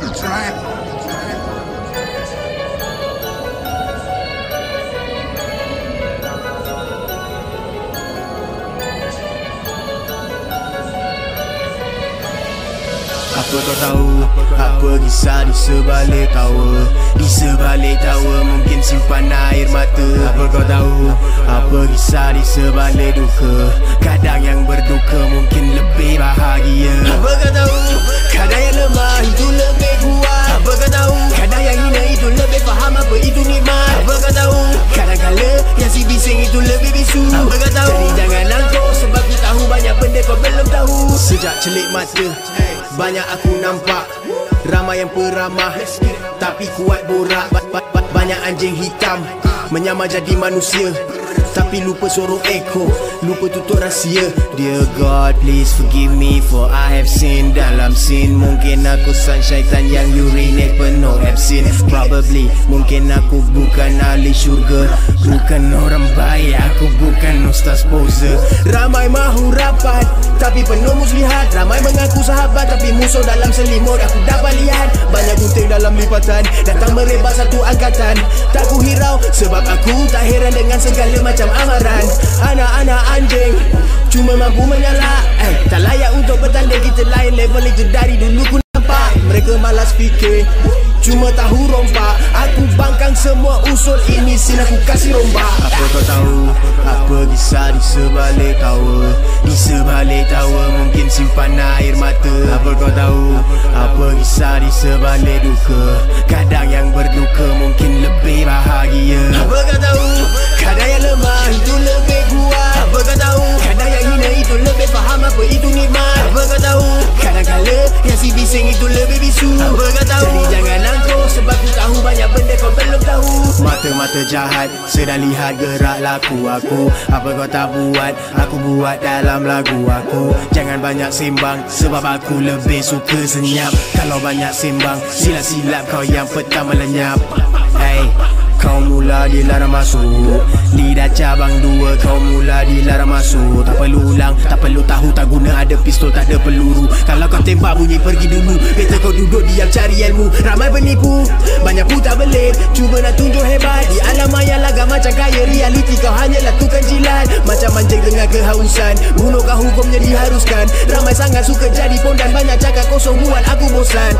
to try. Apa kau tahu? Apa kisah di sebalik tawa? Di sebalik tawa Mungkin simpan air mata. Apa kau tahu? Apa kisah di sebalik duka? Kadang yang berduka Mungkin lebih bahagia. Apa kau tahu? Kadang yang lemah Itu lebih kuat. Apa kau tahu? Kadang yang hina Itu lebih faham Apa itu nikmat. Apa kau tahu? Kadang-kala Yang si bising Itu lebih bisu. Apa kau tahu? Jadi jangan nangkuk Sebab ku tahu Banyak benda kau belum tahu. Sejak celik mata banyak aku nampak. Ramai yang peramah. Tapi kuat borak. Ba- ba- ba- Banyak anjing hitam. Menyamar jadi manusia Tapi lupa suara echo. Lupa tutup rahsia. Dear God please forgive me For I have sinned. Dalam sin Mungkin aku san syaitan yang urinate penuh absin Probably Mungkin aku bukan ahli syurga. Bukan orang baik Aku bukan ustaz poser. Ramai mahu rapat Tapi penuh muslihat. Ramai mengaku sahabat Tapi musuh dalam selimut. Aku dapat lihat Banyak gunting dalam lipatan. Datang merebak satu angkatan. Tak ku hirau Sebab aku tak heran dengan segala macam amaran. Anak-anak anjing. Cuma mampu menyala eh, Tak layak untuk bertanding. Kita lain level itu dari dulu ku nampak. Mereka malas fikir Cuma tahu rompak. Aku bangkang semua usul ini Sini aku kasih rombak. Apa kau tahu? Apa kisah di sebalik tawa? Di sebalik tawa Mungkin simpan air mata. Apa kau tahu? Apa kisah di sebalik duka jahat. Sedang lihat gerak laku aku. Apa kau tak buat Aku buat dalam lagu aku. Jangan banyak sembang Sebab aku lebih suka senyap. Kalau banyak sembang Silap-silap kau yang pertama lenyap. Hey kau mula dilarang masuk. Lidah cabang dua Kau mula dilarang masuk. Tak perlu ulang Tak perlu tahu Tak guna ada pistol Tak ada peluru. Kalau kau tembak bunyi pergi dulu. Better kau duduk diam cari ilmu. Ramai penipu Banyak pun tak belit. Cuba nak tunjuk hebat Di alam maya laga macam kaya Realiti kau hanyalah tukang jilat. Macam mancing tengah kehausan Bunuh kau hukumnya diharuskan. Ramai sangat suka jadi pondan Banyak cakap kosong buat aku bosan.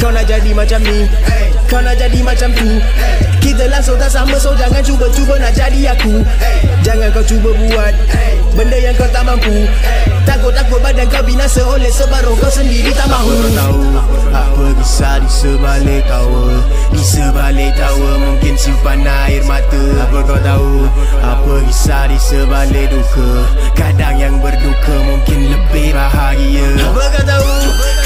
Kau nak jadi macam ni Kau nak jadi macam tu. Kita langsung tak sama So jangan cuba-cuba nak jadi aku. Jangan kau cuba buat Benda yang kau tak mampu. Takut-takut badan kau binasa Oleh sebab roh kau sendiri tak mahu. tahu Apa kisah di sebalik tawa. Di sebalik tawa Mungkin simpan air mata. Apa kau tahu? Apa kisah di sebalik duka? Kadang yang berduka Mungkin lebih bahagia. Apa kau tahu?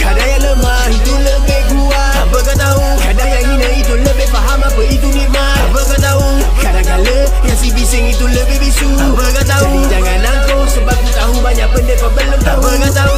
Kadang yang lemah Itu lebih kuat. Apa kau tahu? Kadang yang hina Itu lebih faham Apa itu nikmat. Apa kau tahu? Kadang-kala Yang si bising itu lebih bisu. Apa kau tahu? Jadi jangan nangkuk Sebab ku tahu Banyak benda kau belum tahu. Apa kau tahu